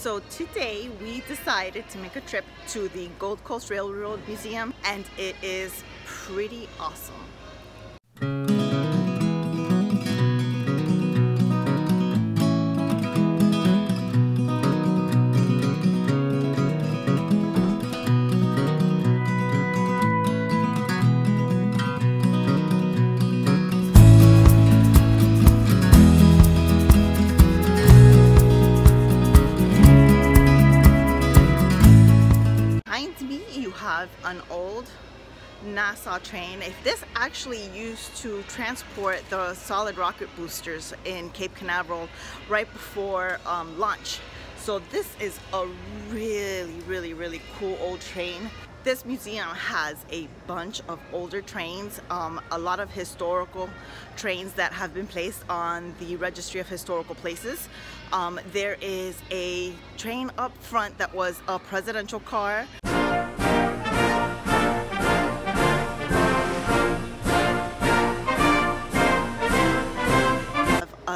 So today we decided to make a trip to the Gold Coast Railroad Museum and it is pretty awesome. NASA train. If this actually used to transport the solid rocket boosters in Cape Canaveral right before um, launch. So this is a really, really, really cool old train. This museum has a bunch of older trains, um, a lot of historical trains that have been placed on the Registry of Historical Places. Um, there is a train up front that was a presidential car.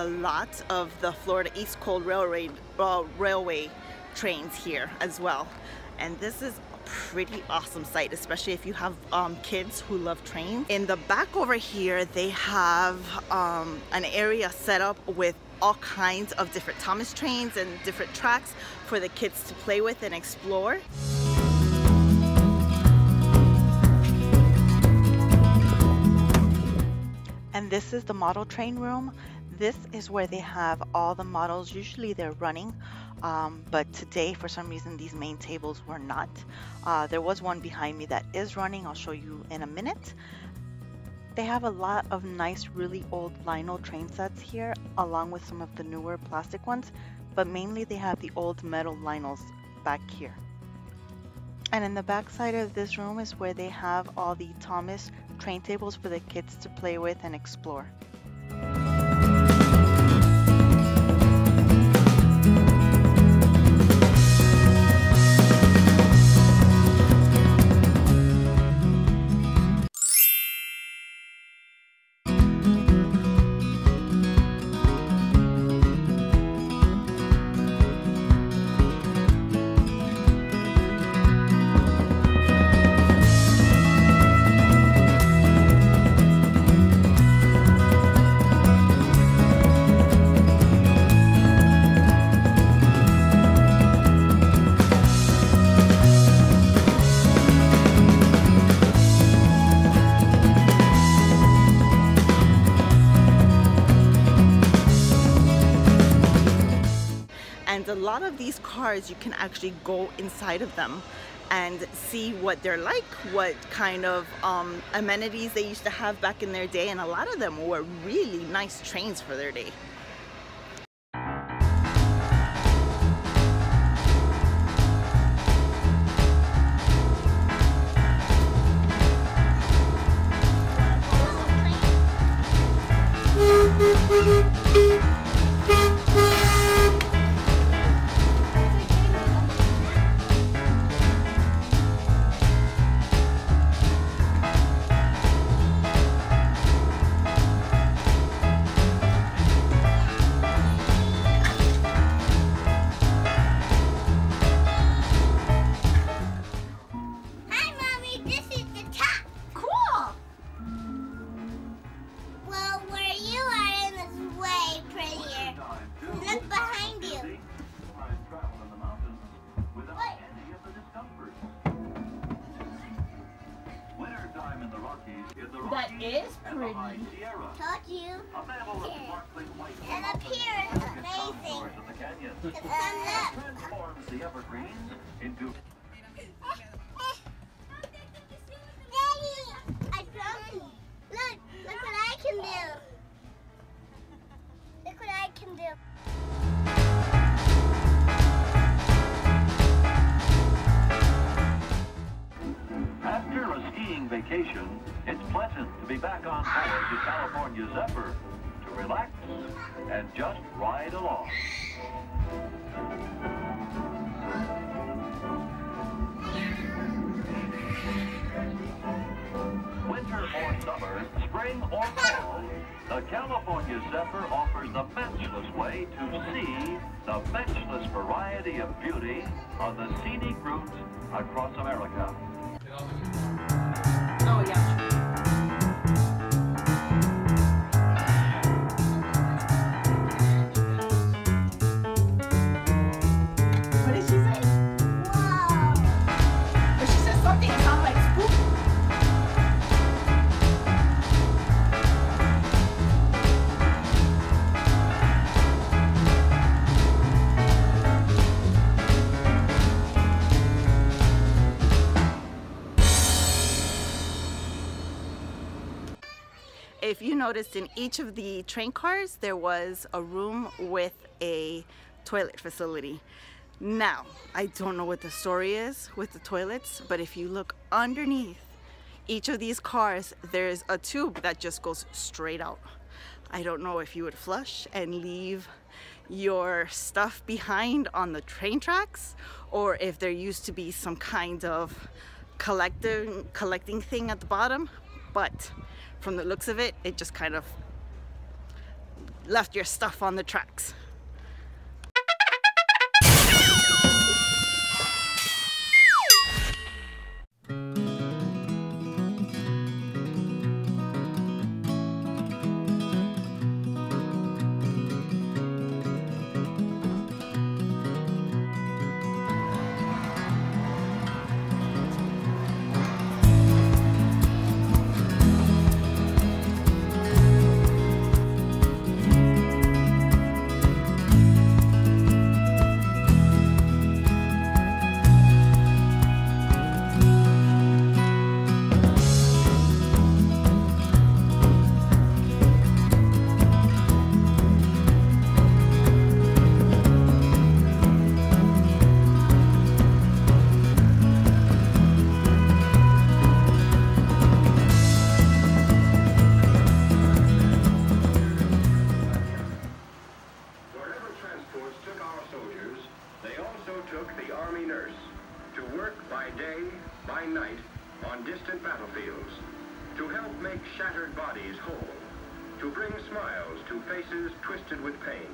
A lot of the Florida East Coast Railway, uh, Railway trains here as well. And this is a pretty awesome site, especially if you have um, kids who love trains. In the back over here, they have um, an area set up with all kinds of different Thomas trains and different tracks for the kids to play with and explore. And this is the model train room. This is where they have all the models. Usually they're running, um, but today for some reason these main tables were not. Uh, there was one behind me that is running. I'll show you in a minute. They have a lot of nice, really old Lionel train sets here, along with some of the newer plastic ones, but mainly they have the old metal Lionels back here. And in the back side of this room is where they have all the Thomas train tables for the kids to play with and explore. Lot of these cars, you can actually go inside of them and see what they're like, what kind of um, amenities they used to have back in their day. And a lot of them were really nice trains for their day. Transforms the into. After a skiing vacation, it's pleasant to be back on board the California Zephyr relax and just ride along. Winter or summer, spring or fall, the California Zephyr offers the matchless way to see the matchless variety of beauty on the scenic routes across America. If you noticed in each of the train cars, there was a room with a toilet facility. Now, I don't know what the story is with the toilets, but if you look underneath each of these cars, there's a tube that just goes straight out. I don't know if you would flush and leave your stuff behind on the train tracks or if there used to be some kind of collecting collecting thing at the bottom but from the looks of it it just kind of left your stuff on the tracks whole, to bring smiles to faces twisted with pain.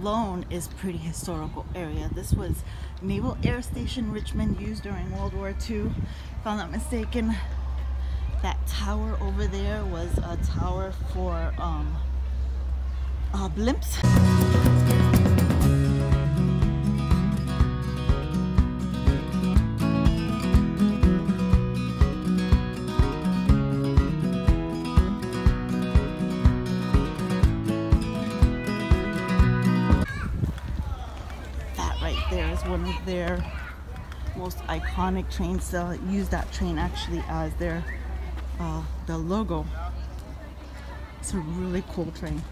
Alone is pretty historical area. This was Naval Air Station Richmond used during World War II. If I'm not mistaken, that tower over there was a tower for um, uh, blimps. There is one of their most iconic trains. They'll use that train actually as their uh, the logo. It's a really cool train.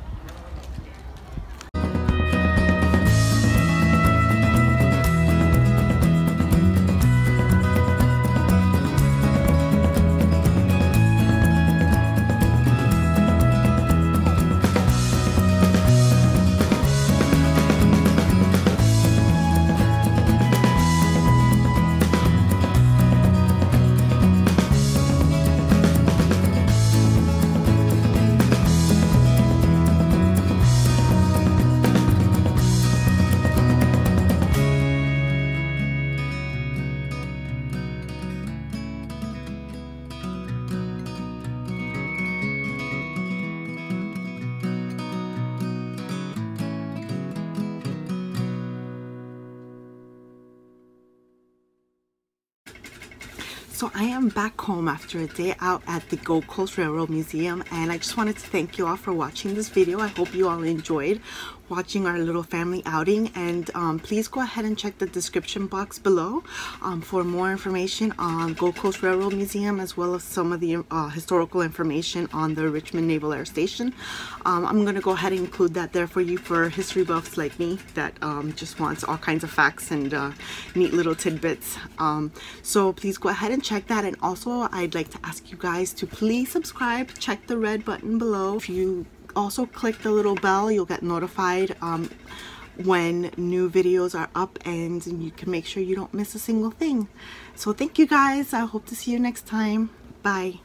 So I am back home after a day out at the Gold Coast Railroad Museum and I just wanted to thank you all for watching this video. I hope you all enjoyed watching our little family outing and um, please go ahead and check the description box below um, for more information on Gold Coast Railroad Museum as well as some of the uh, historical information on the Richmond Naval Air Station. Um, I'm going to go ahead and include that there for you for history buffs like me that um, just wants all kinds of facts and uh, neat little tidbits. Um, so please go ahead and check that and also I'd like to ask you guys to please subscribe, check the red button below. If you also click the little bell. You'll get notified um, when new videos are up and you can make sure you don't miss a single thing. So thank you guys. I hope to see you next time. Bye